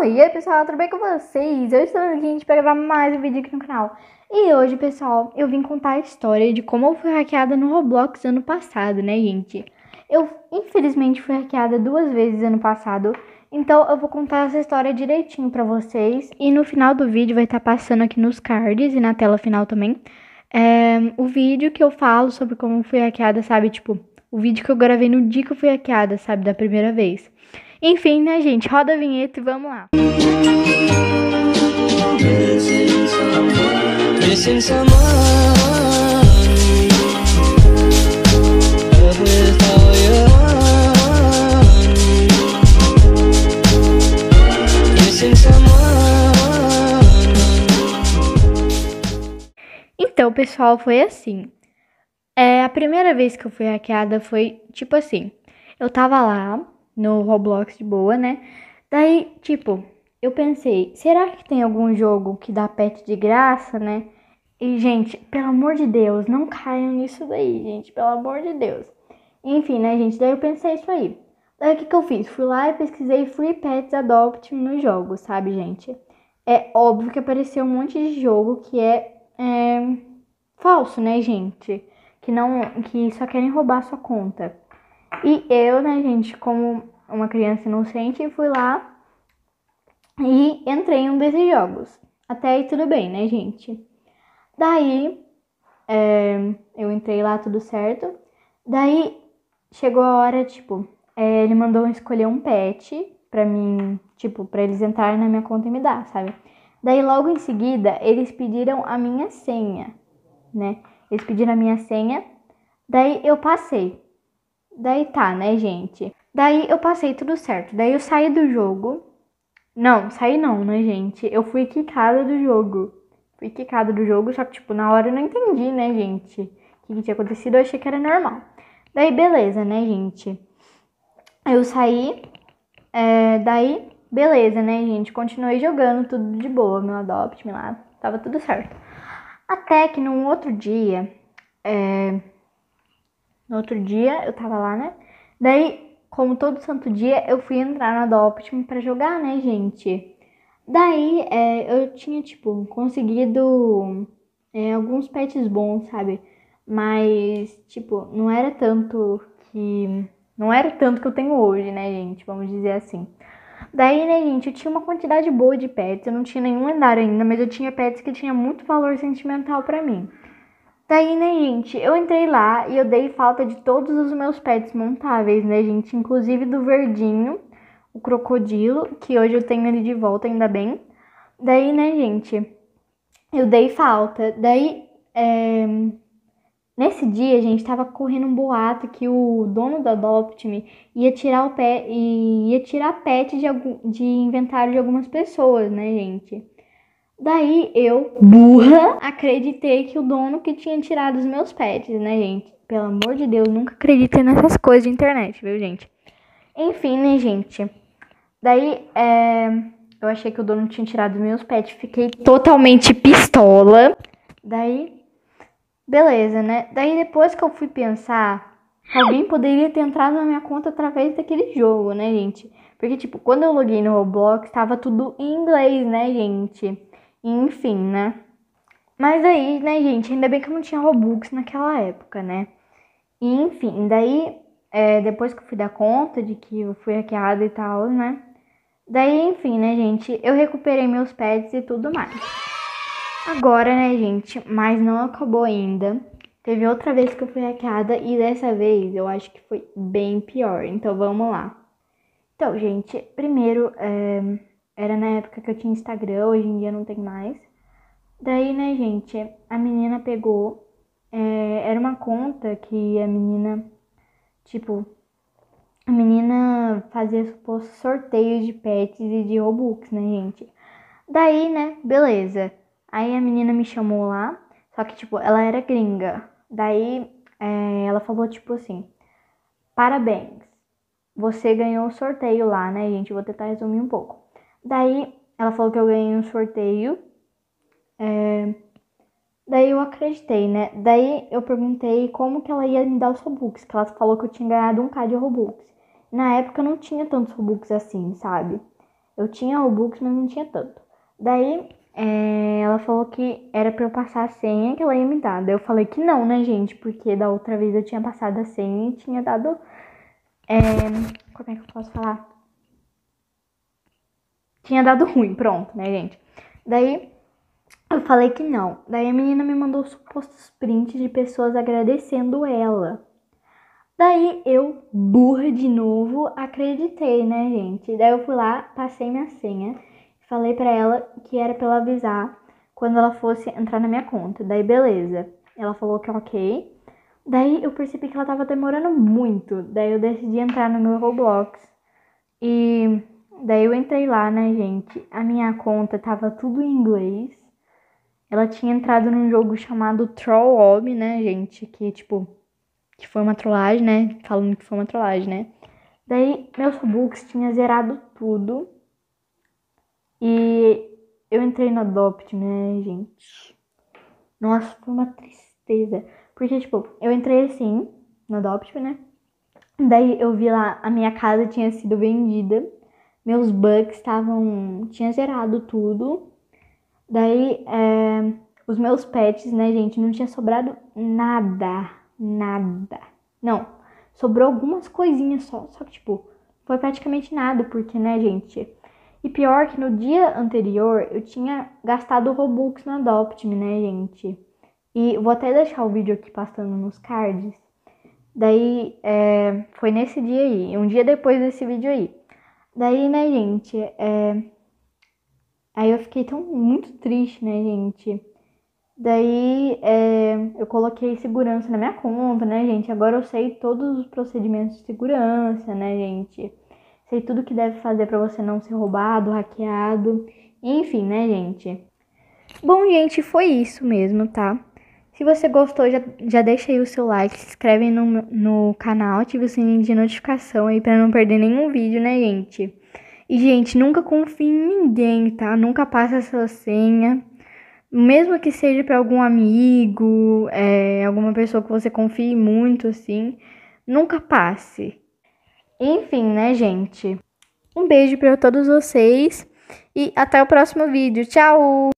E aí pessoal, tudo bem com vocês? Hoje estamos aqui para gravar mais um vídeo aqui no canal. E hoje, pessoal, eu vim contar a história de como eu fui hackeada no Roblox ano passado, né, gente? Eu, infelizmente, fui hackeada duas vezes ano passado, então eu vou contar essa história direitinho pra vocês. E no final do vídeo vai estar tá passando aqui nos cards e na tela final também, é, o vídeo que eu falo sobre como fui hackeada, sabe? Tipo, o vídeo que eu gravei no dia que eu fui hackeada, sabe? Da primeira vez. Enfim, né, gente? Roda a vinheta e vamos lá. Então, pessoal, foi assim. É, a primeira vez que eu fui hackeada foi tipo assim. Eu tava lá no Roblox de boa, né? Daí, tipo, eu pensei, será que tem algum jogo que dá pet de graça, né? E, gente, pelo amor de Deus, não caiam nisso daí, gente, pelo amor de Deus. Enfim, né, gente? Daí eu pensei isso aí. Daí o que, que eu fiz? Fui lá e pesquisei Free Pets Adopt no jogo, sabe, gente? É óbvio que apareceu um monte de jogo que é, é falso, né, gente? Que não, que só querem roubar sua conta. E eu, né, gente, como uma criança inocente, fui lá e entrei em um desses jogos. Até aí tudo bem, né, gente? Daí, é, eu entrei lá, tudo certo. Daí, chegou a hora, tipo, é, ele mandou escolher um pet pra mim, tipo, pra eles entrarem na minha conta e me dar, sabe? Daí, logo em seguida, eles pediram a minha senha, né? Eles pediram a minha senha, daí eu passei. Daí tá, né, gente? Daí eu passei tudo certo. Daí eu saí do jogo. Não, saí não, né, gente? Eu fui quicada do jogo. Fui quicada do jogo, só que, tipo, na hora eu não entendi, né, gente? O que, que tinha acontecido, eu achei que era normal. Daí, beleza, né, gente? Eu saí. É, daí, beleza, né, gente? Continuei jogando tudo de boa, meu adopt me lá. Tava tudo certo. Até que num outro dia. É, no outro dia eu tava lá, né? Daí, como todo santo dia, eu fui entrar no Adopt pra jogar, né, gente? Daí é, eu tinha, tipo, conseguido é, alguns pets bons, sabe? Mas, tipo, não era tanto que. Não era tanto que eu tenho hoje, né, gente? Vamos dizer assim. Daí, né, gente, eu tinha uma quantidade boa de pets. Eu não tinha nenhum lendário ainda, mas eu tinha pets que tinha muito valor sentimental para mim. Daí, né, gente, eu entrei lá e eu dei falta de todos os meus pets montáveis, né, gente? Inclusive do verdinho, o crocodilo, que hoje eu tenho ele de volta, ainda bem. Daí, né, gente, eu dei falta. Daí, é... nesse dia, gente tava correndo um boato que o dono do Adopt Me ia tirar o pé ia tirar pet de, algum... de inventário de algumas pessoas, né, gente? Daí eu, burra, acreditei que o dono que tinha tirado os meus pets, né, gente? Pelo amor de Deus, nunca acreditei nessas coisas de internet, viu, gente? Enfim, né, gente? Daí, é, eu achei que o dono tinha tirado os meus pets, fiquei totalmente pistola. Daí, beleza, né? Daí, depois que eu fui pensar, alguém poderia ter entrado na minha conta através daquele jogo, né, gente? Porque, tipo, quando eu loguei no Roblox, tava tudo em inglês, né, gente? Enfim, né? Mas aí, né, gente, ainda bem que eu não tinha Robux naquela época, né? E, enfim, daí, é, depois que eu fui dar conta de que eu fui hackeada e tal, né? Daí, enfim, né, gente, eu recuperei meus pets e tudo mais. Agora, né, gente, mas não acabou ainda. Teve outra vez que eu fui hackeada e dessa vez eu acho que foi bem pior. Então vamos lá. Então, gente, primeiro, é, era na época que eu tinha Instagram, hoje em dia não tem mais. Daí, né, gente, a menina pegou. É, era uma conta que a menina, tipo, a menina fazia suposto sorteios de pets e de Robux, né, gente? Daí, né, beleza. Aí a menina me chamou lá, só que, tipo, ela era gringa. Daí é, ela falou, tipo assim: Parabéns, você ganhou o sorteio lá, né, gente? vou tentar resumir um pouco. Daí ela falou que eu ganhei um sorteio. É... Daí eu acreditei, né? Daí eu perguntei como que ela ia me dar os Robux, que ela falou que eu tinha ganhado um K de Robux. Na época eu não tinha tantos Robux assim, sabe? Eu tinha Robux, mas não tinha tanto. Daí é, ela falou que era pra eu passar a senha que ela ia me dar. Daí eu falei que não, né, gente? Porque da outra vez eu tinha passado a senha e tinha dado. É, como é que eu posso falar? Tinha dado ruim, pronto, né, gente? Daí eu falei que não. Daí a menina me mandou supostos prints de pessoas agradecendo ela. Daí eu, burra de novo, acreditei, né, gente? Daí eu fui lá, passei minha senha, falei pra ela que era pra ela avisar quando ela fosse entrar na minha conta. Daí beleza. Ela falou que ok. Daí eu percebi que ela tava demorando muito. Daí eu decidi entrar no meu Roblox. E daí eu entrei lá, né, gente? A minha conta tava tudo em inglês. Ela tinha entrado num jogo chamado Troll Ob, né, gente? Que, tipo, que foi uma trollagem, né? Falando que foi uma trollagem, né? Daí, meus Robux tinha zerado tudo. E eu entrei no Adopt, né, gente? Nossa, foi uma tristeza. Porque, tipo, eu entrei assim, no Adopt, né? Daí eu vi lá, a minha casa tinha sido vendida. Meus bugs estavam. Tinha zerado tudo. Daí, é, os meus pets, né, gente, não tinha sobrado nada, nada. Não, sobrou algumas coisinhas só, só que, tipo, foi praticamente nada, porque, né, gente. E pior que no dia anterior eu tinha gastado Robux no Adopt-me, né, gente? E vou até deixar o vídeo aqui passando nos cards. Daí, é, foi nesse dia aí, um dia depois desse vídeo aí. Daí, né, gente, é, Aí eu fiquei tão muito triste, né, gente? Daí é, eu coloquei segurança na minha conta, né, gente? Agora eu sei todos os procedimentos de segurança, né, gente? Sei tudo que deve fazer para você não ser roubado, hackeado, enfim, né, gente? Bom, gente, foi isso mesmo, tá? Se você gostou, já, já deixa aí o seu like, se inscreve no, no canal, ativa o sininho de notificação aí para não perder nenhum vídeo, né, gente? E, gente, nunca confie em ninguém, tá? Nunca passe essa senha. Mesmo que seja para algum amigo, é, alguma pessoa que você confie muito, assim, nunca passe. Enfim, né, gente? Um beijo para todos vocês e até o próximo vídeo. Tchau!